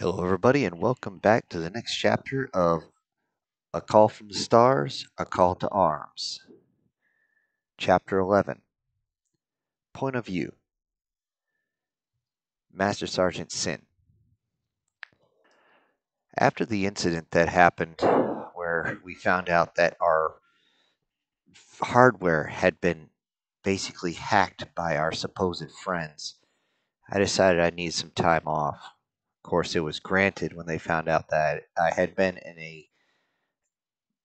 Hello, everybody, and welcome back to the next chapter of A Call from the Stars, A Call to Arms. Chapter 11 Point of View Master Sergeant Sin. After the incident that happened where we found out that our hardware had been basically hacked by our supposed friends, I decided I needed some time off. Of course, it was granted when they found out that I had been in a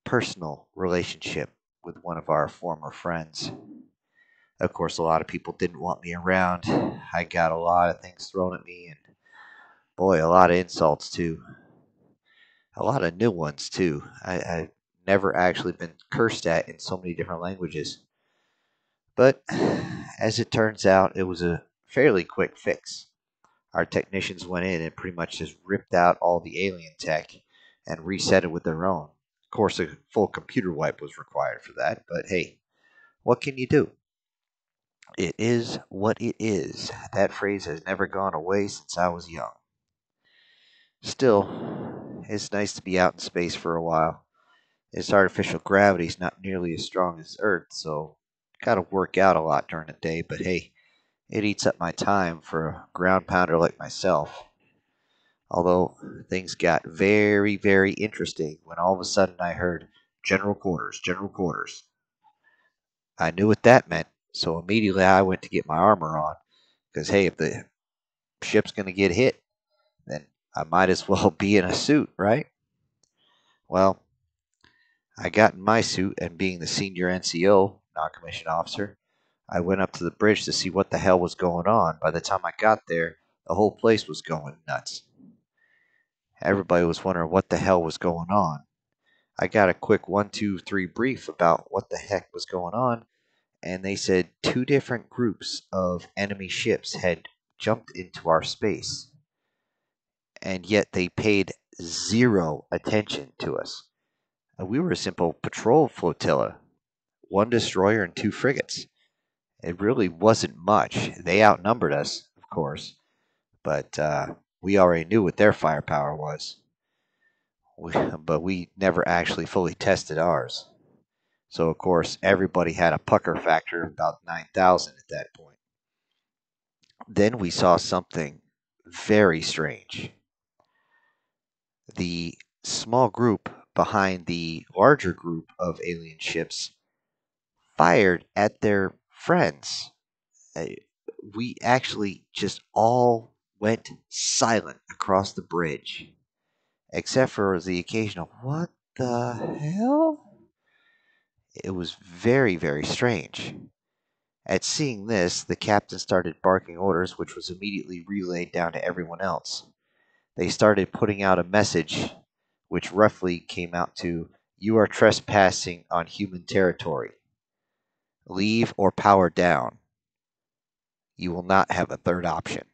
personal relationship with one of our former friends. Of course, a lot of people didn't want me around. I got a lot of things thrown at me, and boy, a lot of insults too. A lot of new ones too. I, I've never actually been cursed at in so many different languages. But as it turns out, it was a fairly quick fix. Our technicians went in and pretty much just ripped out all the alien tech and reset it with their own. Of course, a full computer wipe was required for that, but hey, what can you do? It is what it is. That phrase has never gone away since I was young. Still, it's nice to be out in space for a while. Its artificial gravity is not nearly as strong as Earth, so gotta work out a lot during the day, but hey, it eats up my time for a ground pounder like myself. Although things got very, very interesting when all of a sudden I heard General Quarters, General Quarters. I knew what that meant, so immediately I went to get my armor on. Because, hey, if the ship's going to get hit, then I might as well be in a suit, right? Well, I got in my suit, and being the senior NCO, non commissioned officer, I went up to the bridge to see what the hell was going on. By the time I got there, the whole place was going nuts. Everybody was wondering what the hell was going on. I got a quick one, two, three brief about what the heck was going on, and they said two different groups of enemy ships had jumped into our space, and yet they paid zero attention to us. We were a simple patrol flotilla, one destroyer and two frigates. It really wasn't much. They outnumbered us, of course, but uh, we already knew what their firepower was. We, but we never actually fully tested ours. So, of course, everybody had a pucker factor of about 9,000 at that point. Then we saw something very strange. The small group behind the larger group of alien ships fired at their friends. Uh, we actually just all went silent across the bridge, except for the occasional, What the hell? It was very, very strange. At seeing this, the captain started barking orders, which was immediately relayed down to everyone else. They started putting out a message, which roughly came out to You are trespassing on human territory leave or power down. You will not have a third option.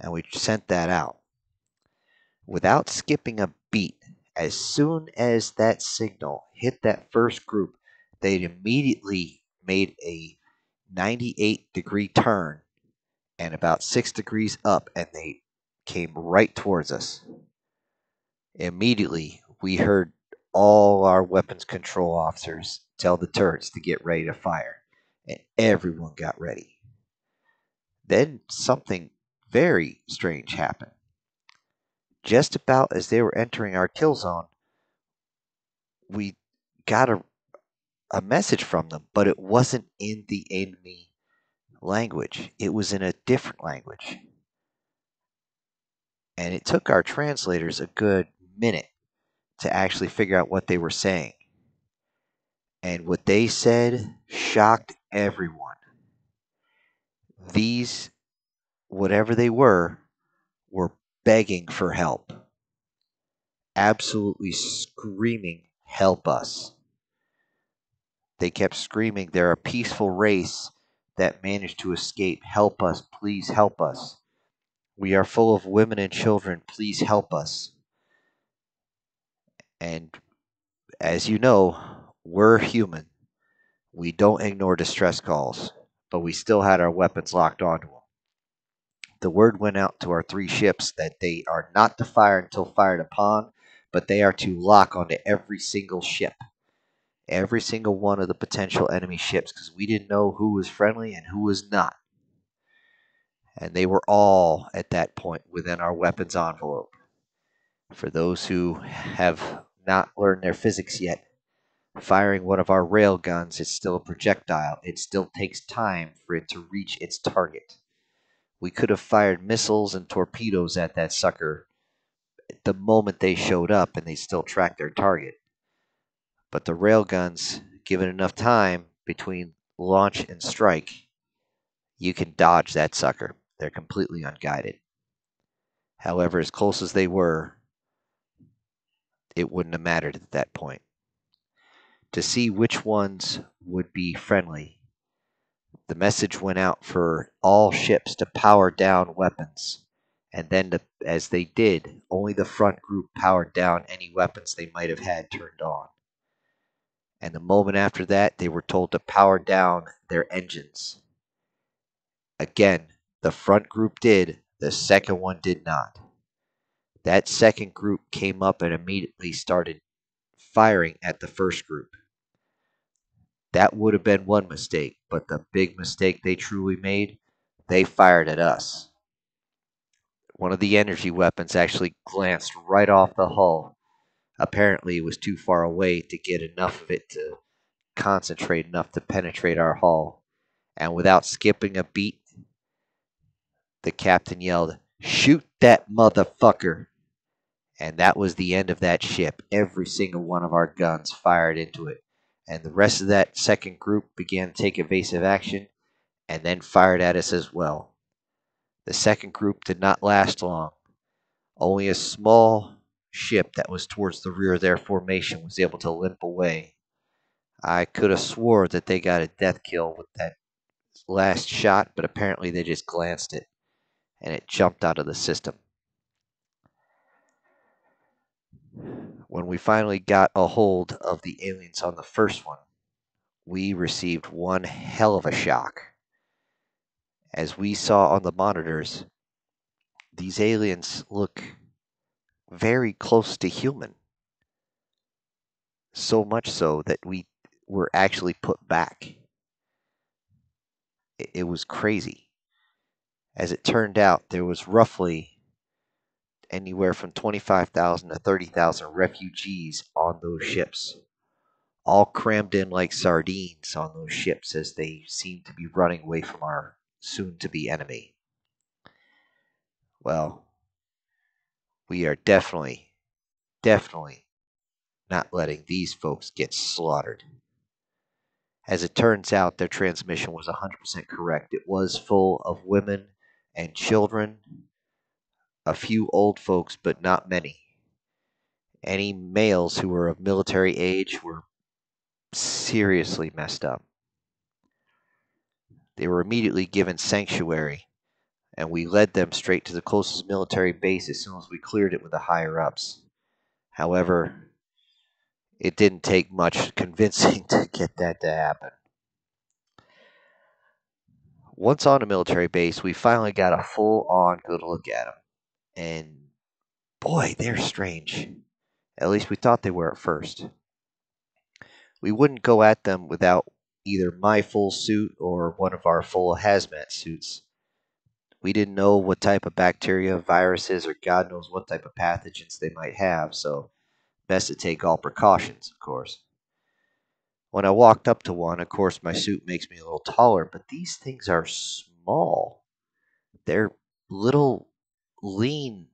And we sent that out. Without skipping a beat, as soon as that signal hit that first group, they immediately made a 98 degree turn and about six degrees up, and they came right towards us. Immediately, we heard all our weapons control officers tell the turrets to get ready to fire, and everyone got ready. Then something very strange happened. Just about as they were entering our kill zone, we got a, a message from them, but it wasn't in the enemy language. It was in a different language. And it took our translators a good minute to actually figure out what they were saying. And what they said shocked everyone. These, whatever they were, were begging for help. Absolutely screaming, Help us. They kept screaming, They're a peaceful race that managed to escape. Help us, please help us. We are full of women and children. Please help us. And as you know, we're human. We don't ignore distress calls, but we still had our weapons locked onto them. the word went out to our three ships that they are not to fire until fired upon, but they are to lock onto every single ship. Every single one of the potential enemy ships, because we didn't know who was friendly and who was not. And they were all at that point within our weapons envelope. For those who have not learned their physics yet, firing one of our rail guns is still a projectile. It still takes time for it to reach its target. We could have fired missiles and torpedoes at that sucker the moment they showed up and they still tracked their target. But the rail guns, given enough time between launch and strike, you can dodge that sucker. They're completely unguided. However, as close as they were, it wouldn't have mattered at that point. To see which ones would be friendly, the message went out for all ships to power down weapons. And then, to, as they did, only the front group powered down any weapons they might have had turned on. And the moment after that, they were told to power down their engines. Again, the front group did, the second one did not. That second group came up and immediately started firing at the first group. That would have been one mistake, but the big mistake they truly made, they fired at us. One of the energy weapons actually glanced right off the hull. Apparently, it was too far away to get enough of it to concentrate enough to penetrate our hull. And without skipping a beat, the captain yelled, Shoot that motherfucker! And that was the end of that ship. Every single one of our guns fired into it. And the rest of that second group began to take evasive action and then fired at us as well. The second group did not last long. Only a small ship that was towards the rear of their formation was able to limp away. I could have swore that they got a death kill with that last shot, but apparently they just glanced it and it jumped out of the system. When we finally got a hold of the aliens on the first one, we received one hell of a shock. As we saw on the monitors, these aliens look very close to human. So much so that we were actually put back. It, was crazy. As it turned out, there was roughly anywhere from 25,000 to 30,000 refugees on those ships, all crammed in like sardines on those ships as they seemed to be running away from our soon to be enemy. Well, we are definitely, definitely not letting these folks get slaughtered. As it turns out, their transmission was 100% correct. It was full of women and children a few old folks, but not many. Any males who were of military age were seriously messed up. They were immediately given sanctuary, and we led them straight to the closest military base as soon as we cleared it with the higher ups. However, it didn't take much convincing to get that to happen. Once on a military base, we finally got a full on good look at them and boy, they're strange. At least we thought they were at first. We wouldn't go at them without either my full suit or one of our full hazmat suits. We didn't know what type of bacteria, viruses, or God knows what type of pathogens they might have, so best to take all precautions, of course. When I walked up to one, of course, my suit makes me a little taller, but these things are small. They're little lean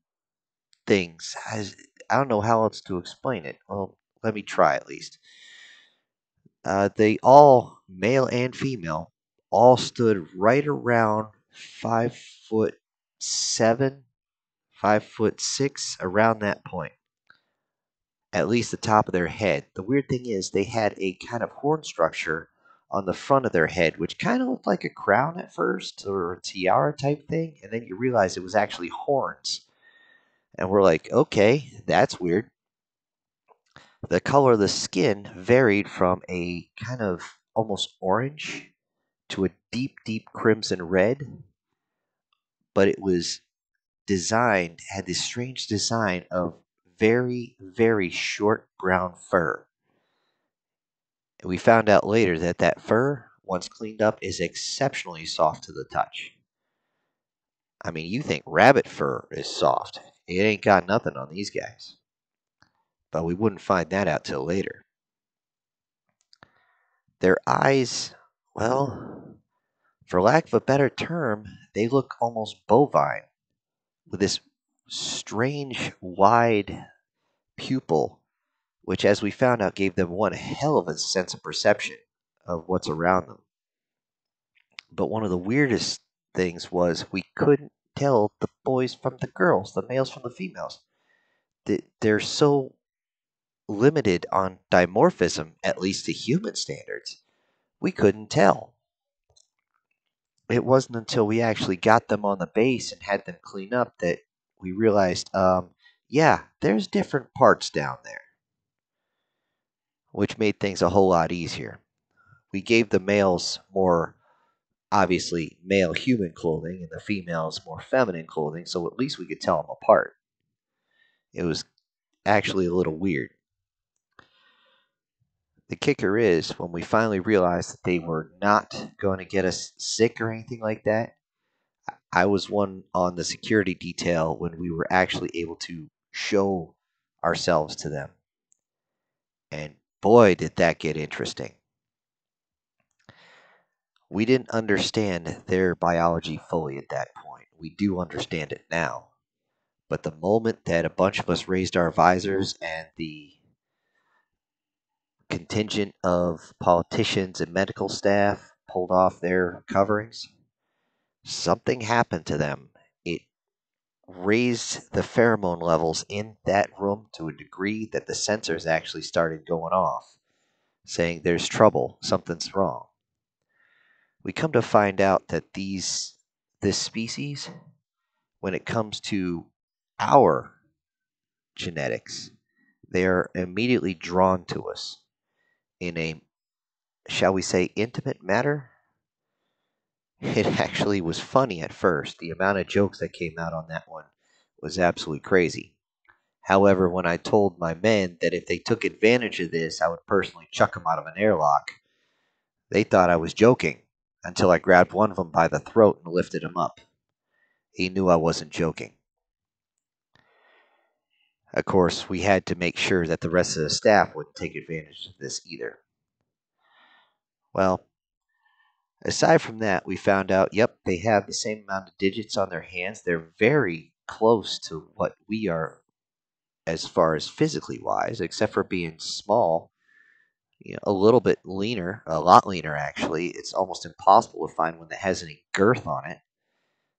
things. I, I don't know how else to explain it. Well, let me try at least. Uh, they all, male and female, all stood right around five foot seven, five foot six, around that point. At least the top of their head. The weird thing is, they had a kind of horn structure on the front of their head, which kind of looked like a crown at first or a tiara type thing, and then you realize it was actually horns. And we're like, okay, that's weird. The color of the skin varied from a kind of almost orange to a deep, deep crimson red. but it was designed, had this strange design of very, very short brown fur. We found out later that that fur, once cleaned up, is exceptionally soft to the touch. I mean, you think rabbit fur is soft. It ain't got nothing on these guys. But we wouldn't find that out till later. Their eyes, well, for lack of a better term, they look almost bovine with this strange wide pupil, which, as we found out, gave them one hell of a sense of perception of what's around them. But one of the weirdest things was we couldn't tell the boys from the girls, the males from the females. They're so limited on dimorphism, at least to human standards, we couldn't tell. It wasn't until we actually got them on the base and had them clean up that we realized, um, yeah, there's different parts down there, which made things a whole lot easier. We gave the males more obviously male human clothing and the females more feminine clothing, so at least we could tell them apart. It was actually a little weird. The kicker is when we finally realized that they were not going to get us sick or anything like that. I was one on the security detail when we were actually able to show ourselves to them. And boy, did that get interesting. We didn't understand their biology fully at that point. We do understand it now. But the moment that a bunch of us raised our visors and the contingent of politicians and medical staff pulled off their coverings, something happened to them. Raised the pheromone levels in that room to a degree that the sensors actually started going off, saying there's trouble, something's wrong we come to find out that these this species, when it comes to our genetics, they are immediately drawn to us in a, shall we say, intimate manner. It actually was funny at first. The amount of jokes that came out on that one was absolutely crazy. However, when I told my men that if they took advantage of this, I would personally chuck them out of an airlock, they thought I was joking until I grabbed one of them by the throat and lifted him up. He knew I wasn't joking. Of course, we had to make sure that the rest of the staff wouldn't take advantage of this either. Well, aside from that, we found out yep, they have the same amount of digits on their hands. They're very close to what we are as far as physically wise, except for being small you know, a little bit leaner, a lot leaner actually. It's almost impossible to find one that has any girth on it,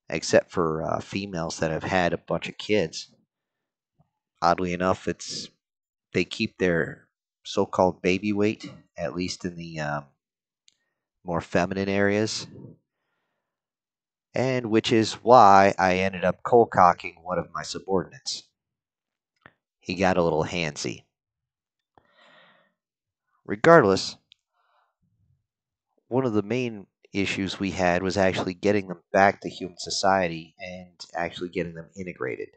except for uh, females that have had a bunch of kids. Oddly enough, it's they keep their so-called baby weight, at least in the um, more feminine areas, and which is why I ended up cold cocking one of my subordinates. He got a little handsy. Regardless, one of the main issues we had was actually getting them back to human society and actually getting them integrated.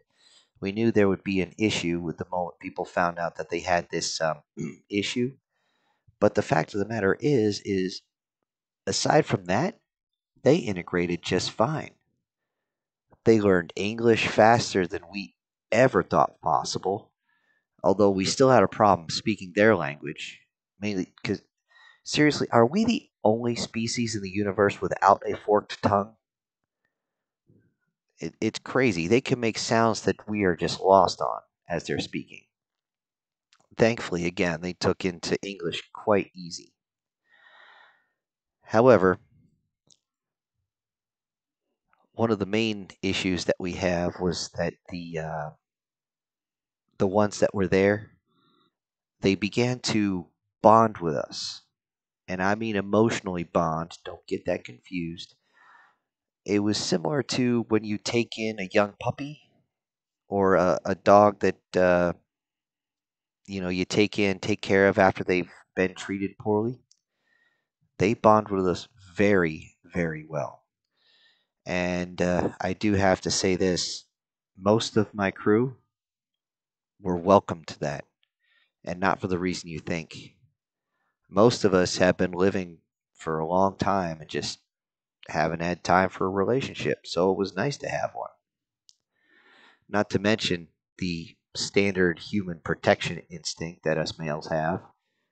We knew there would be an issue with the moment people found out that they had this um, issue, but the fact of the matter is, is aside from that, they integrated just fine. They learned English faster than we ever thought possible, although we still had a problem speaking their language mainly because seriously, are we the only species in the universe without a forked tongue? It, it's crazy. They can make sounds that we are just lost on as they're speaking. Thankfully, again, they took into English quite easy. However, one of the main issues that we have was that the uh, the ones that were there, they began to bond with us. And I mean emotionally bond, don't get that confused. It was similar to when you take in a young puppy or a, a dog that uh, you know you take in, take care of after they've been treated poorly. They bond with us very, very well. And uh, I do have to say this most of my crew were welcome to that, and not for the reason you think. Most of us have been living for a long time and just haven't had time for a relationship, so it was nice to have one. Not to mention the standard human protection instinct that us males have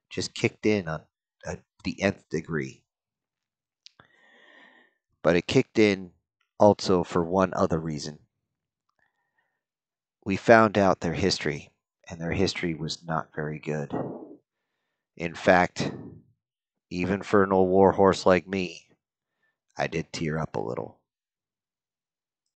just kicked in on the nth degree. But it kicked in also for one other reason. We found out their history, and their history was not very good. In fact, even for an old warhorse like me, I did tear up a little.